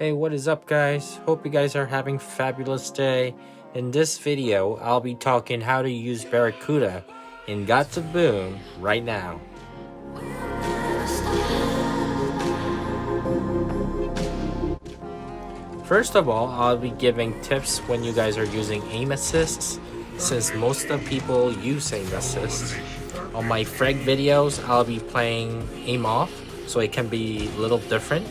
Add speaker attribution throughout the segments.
Speaker 1: Hey, what is up guys? Hope you guys are having fabulous day. In this video, I'll be talking how to use Barracuda in of Boom right now. First of all, I'll be giving tips when you guys are using aim assists, since most of people use aim assists. On my frag videos, I'll be playing aim off, so it can be a little different.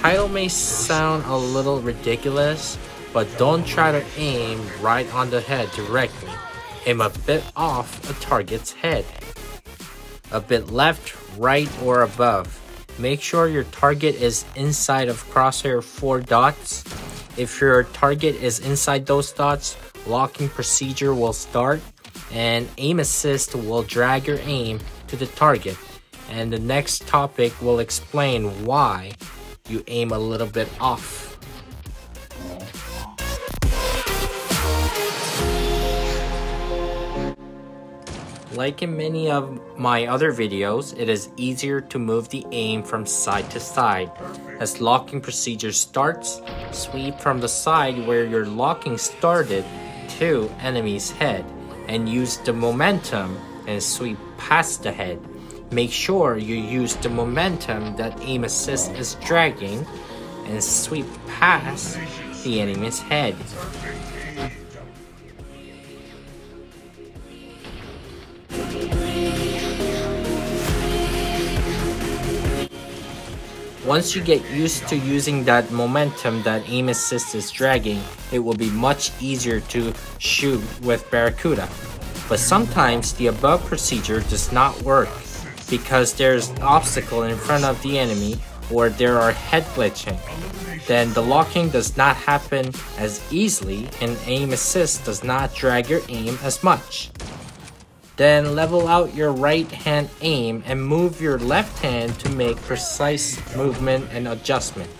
Speaker 1: Title may sound a little ridiculous, but don't try to aim right on the head directly. Aim a bit off a target's head. A bit left, right, or above. Make sure your target is inside of crosshair 4 dots. If your target is inside those dots, locking procedure will start and aim assist will drag your aim to the target. And the next topic will explain why you aim a little bit off. Like in many of my other videos, it is easier to move the aim from side to side. As locking procedure starts, sweep from the side where your locking started to enemy's head and use the momentum and sweep past the head. Make sure you use the momentum that aim assist is dragging and sweep past the enemy's head. Once you get used to using that momentum that aim assist is dragging, it will be much easier to shoot with Barracuda. But sometimes the above procedure does not work because there's an obstacle in front of the enemy or there are head glitching. Then the locking does not happen as easily and aim assist does not drag your aim as much. Then level out your right hand aim and move your left hand to make precise movement and adjustment.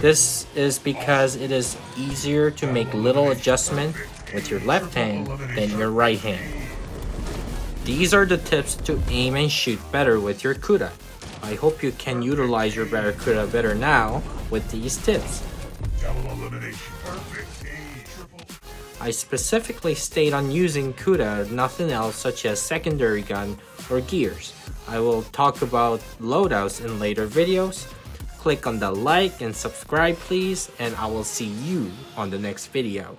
Speaker 1: This is because it is easier to make little adjustment with your left hand than your right hand. These are the tips to aim and shoot better with your Kuda. I hope you can utilize your Barracuda better now with these tips. I specifically stayed on using Kuda, nothing else such as secondary gun or gears. I will talk about loadouts in later videos. Click on the like and subscribe please and I will see you on the next video.